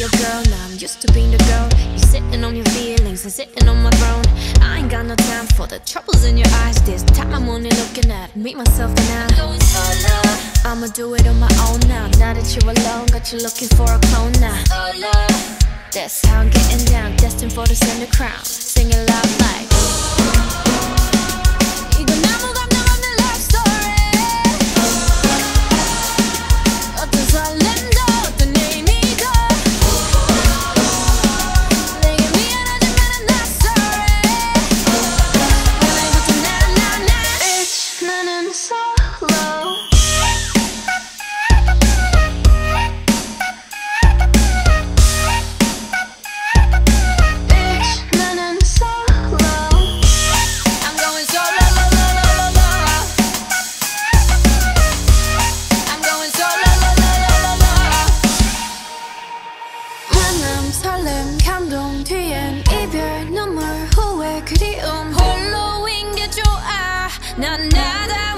your girl, now I'm used to being the girl. You're sitting on your feelings and sitting on my throne. I ain't got no time for the troubles in your eyes. This time I'm only looking at me, myself, and I. I'ma do it on my own now. Now that you're alone, got you looking for a clone now. That's how I'm getting down, destined for the center crown. Singing loud like. Now, now that